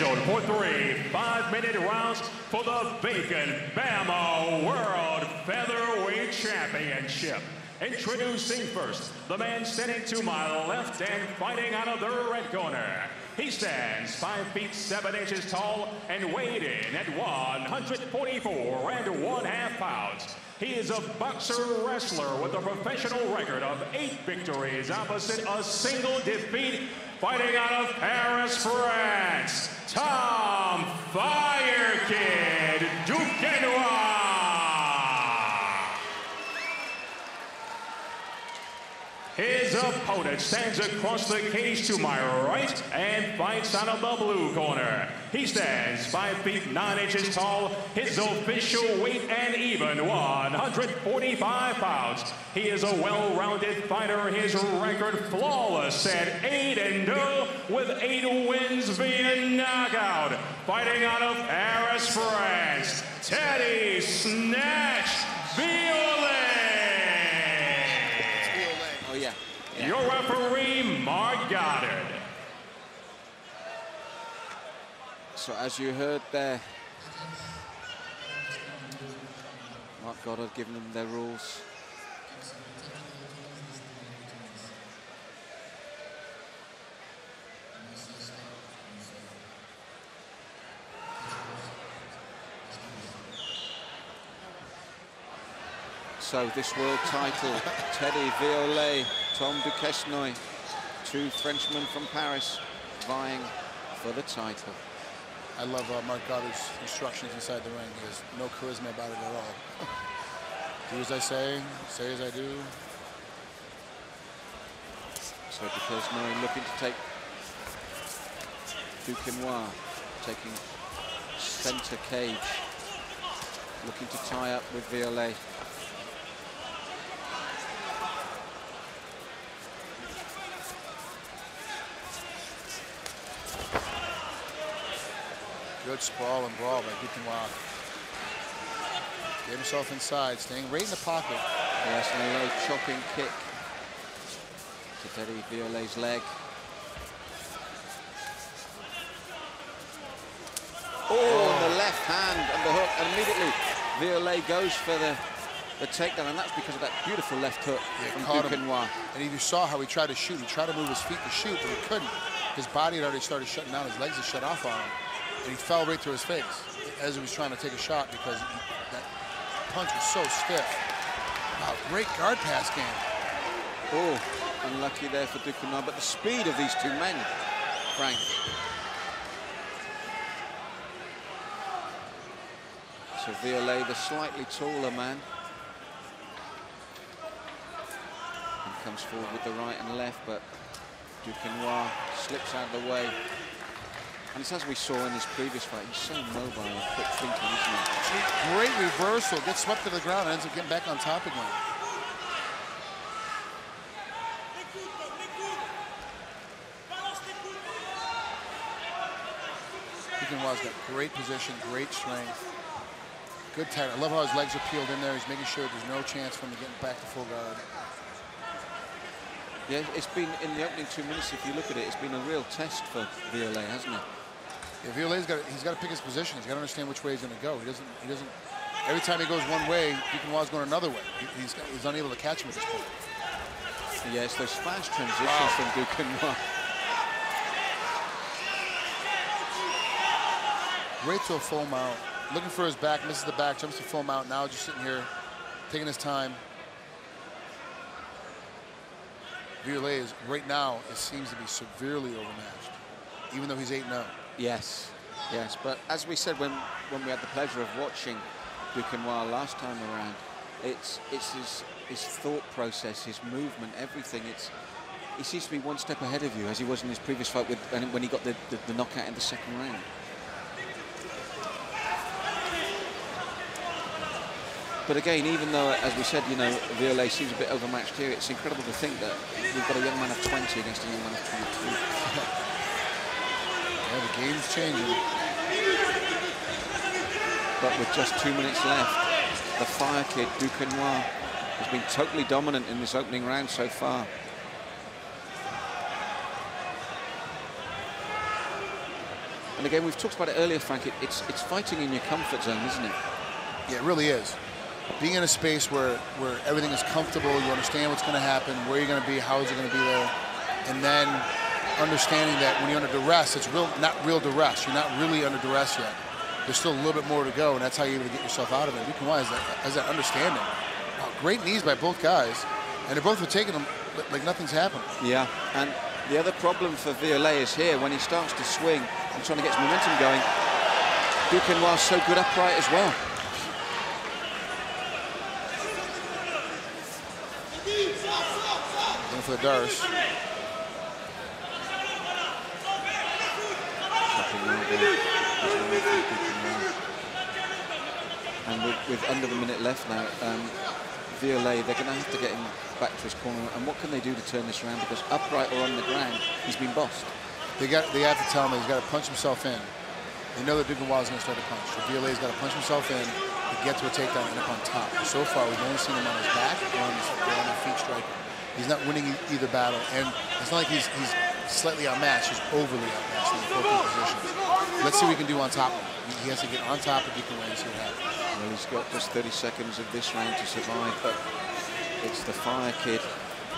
scheduled for three five-minute rounds for the Bacon BAMMA World Featherweight Championship. Introducing first, the man standing to my left and fighting out of the red corner. He stands 5 feet 7 inches tall and weighed in at 144 and 1 half pounds. He is a boxer wrestler with a professional record of 8 victories opposite a single defeat fighting out of Paris, France, Tom Fire His opponent stands across the cage to my right and fights out of the blue corner. He stands 5 feet 9 inches tall, his official weight and even 145 pounds. He is a well-rounded fighter, his record flawless at 8 and 0 with 8 wins via knockout. Fighting out of Paris, France, Teddy Snatch Violet. Oh, yeah. yeah. Your referee, Marc Goddard. So as you heard there, Marc Goddard giving them their rules. So this world title, Teddy Violet, Tom Duquesnoy, two Frenchmen from Paris vying for the title. I love uh, Marc Goddard's instructions inside the ring. He has no charisma about it at all. do as I say, say as I do. So Duquesnoy looking to take Duquesnoy, taking center cage, looking to tie up with Violet. Good sprawl and brawl by Duquesnoy. Get himself inside, staying right in the pocket. Yes, and a low chopping kick to Teddy Violet's leg. Oh, oh. the left hand and the hook, and immediately Violet goes for the, the takedown, and that's because of that beautiful left hook yeah, from Duquesnoy. And if you saw how he tried to shoot, he tried to move his feet to shoot, but he couldn't. His body had already started shutting down. His legs had shut off on him and he fell right through his face as he was trying to take a shot because he, that punch was so stiff. Wow, great guard pass game. Oh, unlucky there for Duquesnoy, but the speed of these two men, Frank. So Violet, the slightly taller man, comes forward with the right and left, but Duquesnoy slips out of the way. And it's as we saw in his previous fight, he's so mobile and quick thinking, isn't he? Great reversal, gets swept to the ground ends up getting back on top again. Duquesnoy's got great position, great strength. Good tight. I love how his legs are peeled in there. He's making sure there's no chance for him to get back to full guard. Yeah, it's been in the opening two minutes, if you look at it, it's been a real test for VLA, hasn't it? Yeah, Violet's got he's got to pick his position. He's got to understand which way he's going to go. He doesn't he doesn't every time he goes one way, Duquesnoy's going another way. He, he's he's unable to catch him at this point. Yes, there's fast transitions wow. from Duquesnoy. Right to a full mount. Looking for his back, misses the back, jumps to full mount. Now just sitting here, taking his time. Violet is right now. It seems to be severely overmatched even though he's 8-0. Yes, yes. But as we said when, when we had the pleasure of watching Duquesnoy last time around, it's, it's his, his thought process, his movement, everything. It's, he seems to be one step ahead of you, as he was in his previous fight with, when he got the, the, the knockout in the second round. But again, even though, as we said, you know, Violet seems a bit overmatched here, it's incredible to think that we've got a young man of 20 against a young man of 22. Yeah, the game's changing. But with just two minutes left, the fire kid, Duquesnoy, has been totally dominant in this opening round so far. And again, we've talked about it earlier, Frank. It, it's it's fighting in your comfort zone, isn't it? Yeah, it really is. Being in a space where, where everything is comfortable, you understand what's going to happen, where you're going to be, how is it going to be there, and then understanding that when you're under duress, it's real, not real duress. You're not really under duress yet. There's still a little bit more to go, and that's how you're able to get yourself out of it. Duquesnoy has that, has that understanding. Wow, great knees by both guys, and they're both taking them like nothing's happened. Yeah, and the other problem for Violet is here when he starts to swing and trying to get his momentum going. Duke Noir's so good upright as well. Going for the Darce. And with, with, under the minute left now, um, Violet, they're going to have to get him back to his corner. And what can they do to turn this around? Because upright or on the ground, he's been bossed. They got. They have to tell him he's got to punch himself in. They know that Dugan is going to start to punch. So Violet's got to punch himself in to get to a takedown and up on top. So far, we've only seen him on his back or on his, or on his feet striking. He's not winning either battle, and it's not like he's, he's slightly outmatched. He's overly outmatched in both positions. Let's see what he can do on top of him. He has to get on top of Duquesnoy and see what happens. Well, he's got just 30 seconds of this round to survive, but it's the fire kid,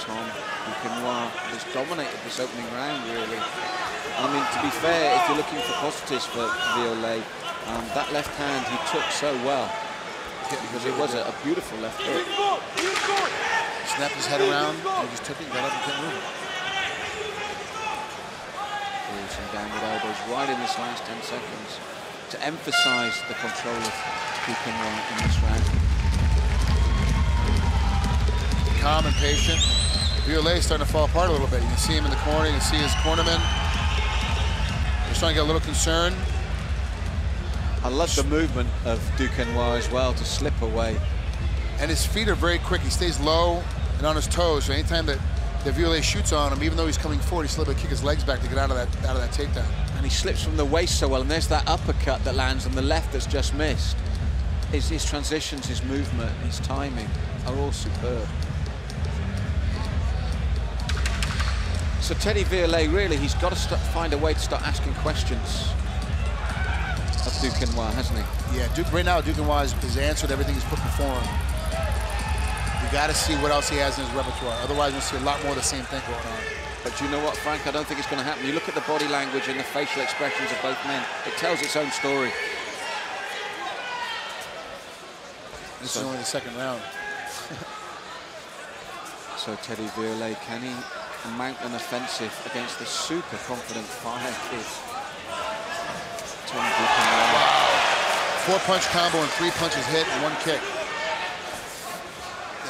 Tom Duquesnoy, who's dominated this opening round, really. I mean, to be fair, if you're looking for positives for Violet, um, that left hand he took so well because it was a, a beautiful left hook. Snapped his head around and just took it and got up and kept moving. Down with elbows right in this last 10 seconds to emphasize the control of Duquesnoy in this round. Calm and patient. Violet starting to fall apart a little bit. You can see him in the corner. You can see his cornerman He's starting to get a little concerned. I love the movement of Duquesnoy as well to slip away. And his feet are very quick. He stays low and on his toes. So anytime that, Violet shoots on him, even though he's coming forward, he's still able to kick his legs back to get out of that out of that takedown. And he slips from the waist so well. And there's that uppercut that lands on the left that's just missed. His, his transitions, his movement, his timing are all superb. So Teddy Violet, really, he's got to start, find a way to start asking questions of Duquesnoy, hasn't he? Yeah, Duke, right now Duquesnoy has, has answered everything he's put before him. We got to see what else he has in his repertoire. Otherwise, we'll see a lot more of the same thing going on. But you know what, Frank? I don't think it's going to happen. You look at the body language and the facial expressions of both men. It tells its own story. This so, is only the second round. so Teddy Violet, can he mount an offensive against the super confident fire kid. Wow. Four punch combo and three punches hit and one kick.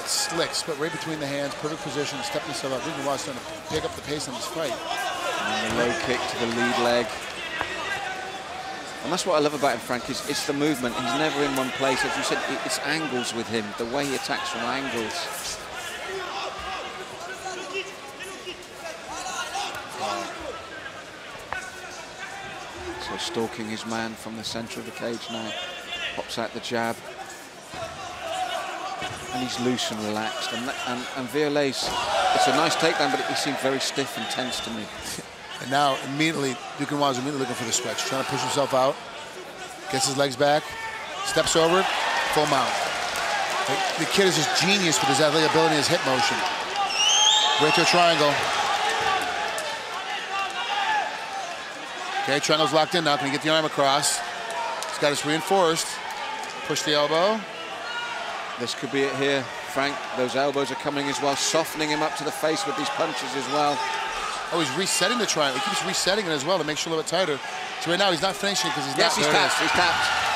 That's slick, split right between the hands, perfect position, stepping himself up. Ruben Watts starting to pick up the pace in this fight. And the low kick to the lead leg. And that's what I love about him, Frank, is it's the movement. He's never in one place. As you said, it's angles with him, the way he attacks from angles. So stalking his man from the center of the cage now. Pops out the jab. And he's loose and relaxed. And, and, and Violet's, it's a nice takedown, but he seemed very stiff and tense to me. And now immediately, Duquesnoy is immediately looking for the stretch, trying to push himself out, gets his legs back, steps over, full mount. The, the kid is just genius with his athletic ability and his hip motion. Right to a triangle. Okay, triangle's locked in now. Can he get the arm across? He's got his reinforced. Push the elbow. This could be it here, Frank. Those elbows are coming as well, softening him up to the face with these punches as well. Oh, he's resetting the triangle. He keeps resetting it as well to make sure a little bit tighter. So right now he's not finishing because he's yes, not. Yes, he's tapped. He's tapped.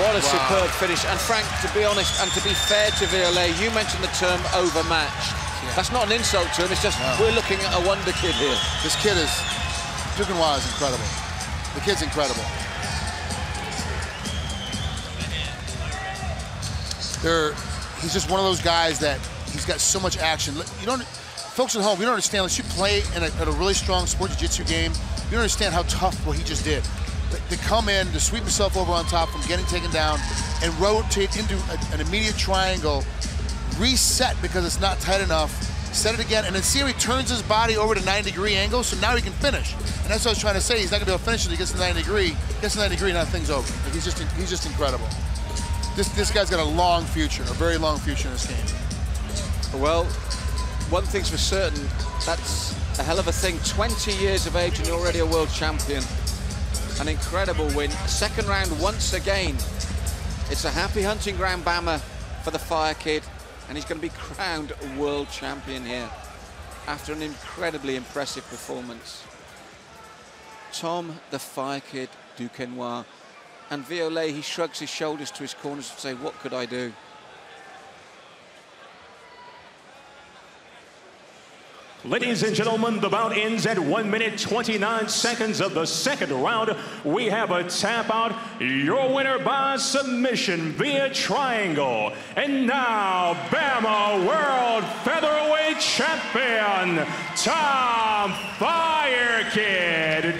What a wow. superb finish. And Frank, to be honest, and to be fair to Violet, you mentioned the term overmatched. Yeah. That's not an insult to him. It's just no. we're looking at a wonder kid here. This kid is Duquesnoy is incredible. The kid's incredible. They're, he's just one of those guys that he's got so much action. You don't, folks at home, you don't understand. Unless you play in a, a really strong sport jiu-jitsu game, you don't understand how tough what he just did. To come in, to sweep himself over on top from getting taken down, and rotate into a, an immediate triangle, reset because it's not tight enough, set it again, and then see how he turns his body over to 90 degree angle, so now he can finish. And that's what I was trying to say. He's not gonna be able to finish until he gets to 90 degree. Gets to 90 degree, now thing's over. Like he's just he's just incredible. This this guy's got a long future, a very long future in this game. Well, one thing's for certain, that's a hell of a thing. 20 years of age and already a world champion. An incredible win. Second round once again. It's a happy hunting ground BAMMA for the Fire Kid, and he's going to be crowned world champion here after an incredibly impressive performance. Tom the Fire Kid Duquesnoy. And Violet, he shrugs his shoulders to his corners and say, what could I do? Ladies and gentlemen, the bout ends at 1 minute 29 seconds of the second round. We have a tap out. Your winner by submission via triangle. And now, BAMMA World Featherweight Champion, Tom Fire Kid.